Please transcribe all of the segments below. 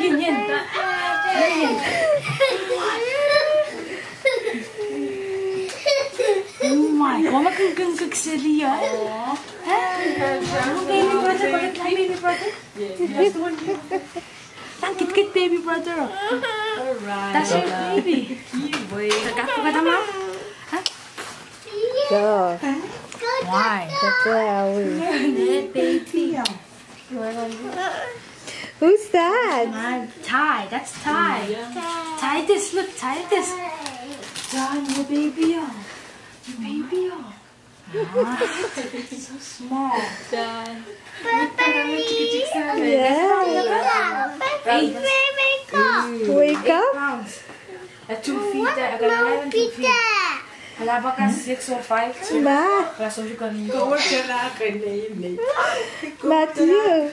Ganyan. Ganyan. Oh my God, magkagangkag si Ria. Ha? Ano, baby brother? Bakit lang baby brother? Ang kit-kit baby brother. oh. That's your baby. Kakapo ka na, ma'am? Go. Why? That's Larry. baby. Who's that? Ty, that's Ty. Ty this, look, Ty this. John, your baby, oh. Your baby, oh. Ah, so small. Yeah. Eight. Wake up. pounds. At two feet, uh, agad two feet. Wala ba ka six or five? Ma. Kaso yung kanina. Matthew.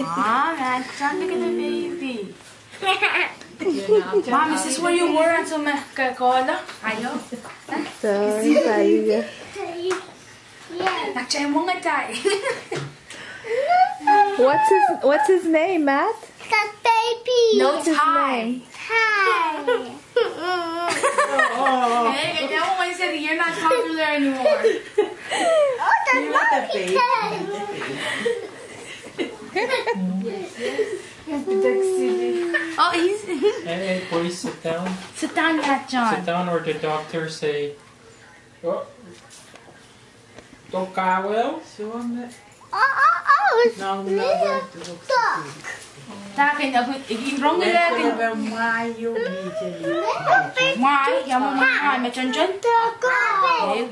Mom, that's trying to get a baby. Mom, is this where you were until my Coca-Cola? Ayaw. So, tayo. Nagchay mo nga tayo. What's his What's his name, Matt? No What's his tie. name? Eh, ganyan mo ngayon said you're not popular anymore. Oh, that baby. Oh, he's... Hey, hey, boys, sit down. Sit down, Cat Sit down, or the doctor say, oh, don't go well. Ta akin, ako, i-wrong nila akin. Mai, yaman mo mai, may chon chon. Eh.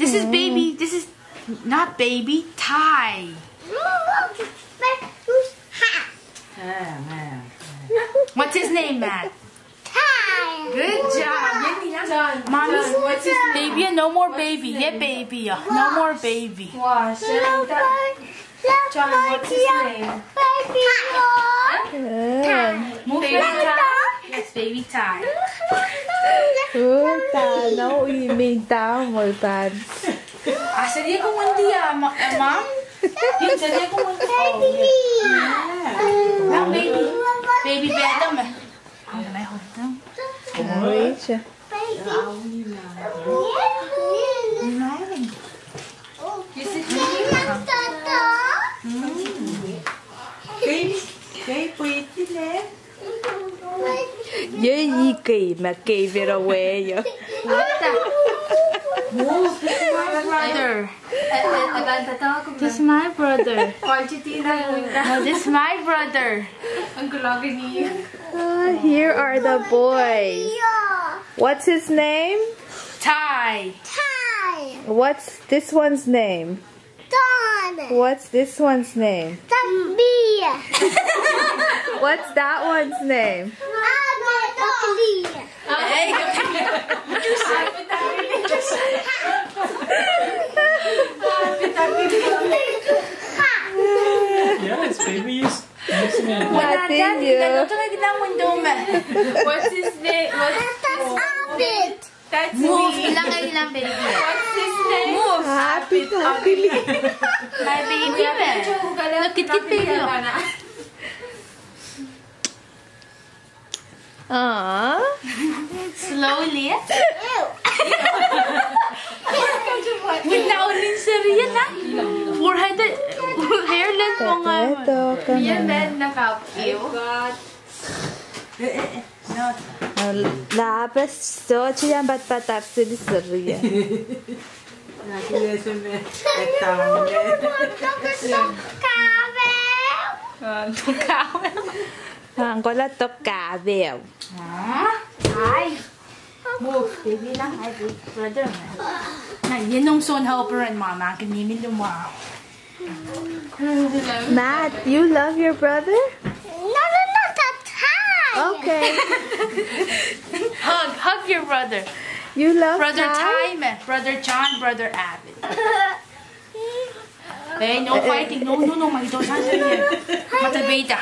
This is baby, this is not baby, Ty. What's his name, Matt? Good job. Mommy, what's his baby? No more baby. Yeah, baby. No more baby. John, what's his name? Yeah. Move baby Ty. Yes, baby time. Oh, tano. You mean down or bad? Ah, sabi ko hindi ah, ma eh, ma'am. Wait siya. You sit here. You you gave me gave it away. Move. This is my brother. This is my brother. No, this is my brother. Ah, here are the boys. What's his name? Ty. Ty. What's this one's name? Don. What's this one's name? What's that one's name? Hey. Yes, baby, use, use me. Wala Natin dyan. yun. Ito ka ginang mundo me. What's his name? What's That's Move. me. Ilang kayo ilang baby. What's his name? Move. Happy, happy. My baby me. Look, kit kit baby. Aww. Slowly. Wait na ulit sa Rian ha. Forehead, hairless mo nga. Ito ka Yan na. then nakapkiw. Labas so chiyan bat batap sili sirriya. Ang kola to kabew. Hi. Move, baby lang. Hi, baby. Brother. Na, yan nung son helper and mama. Kinimin yung wow. Matt, you love your brother? No, no, no, that's Ty. Okay. Hug, hug your brother. You love Brother Ty? Ty. Brother John, brother Avid. Hey, eh, no fighting. No, no, no. My don't answer here. Matabeta.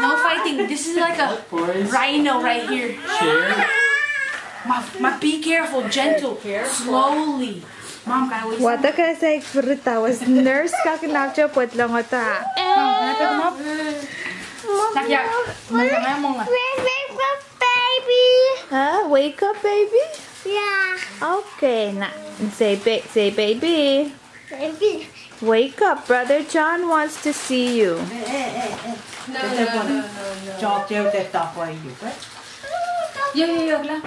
No fighting. This is like a rhino right here. share. Ma, ma, be careful, gentle, slowly. Mom, can I wait? Wata ka sa ikfrita was nurse ka kinakcha puwet lang ata. Mom, can I pick him up? Nakya, nakya mo nga. baby. Huh? Wake up, baby. Yeah. Okay, na. Say, ba say baby. Baby. Wake up. Brother John wants to see you. No, no, no, no, no. cho treo tè tọt vào gì vậy Yo, yo, yo, lang.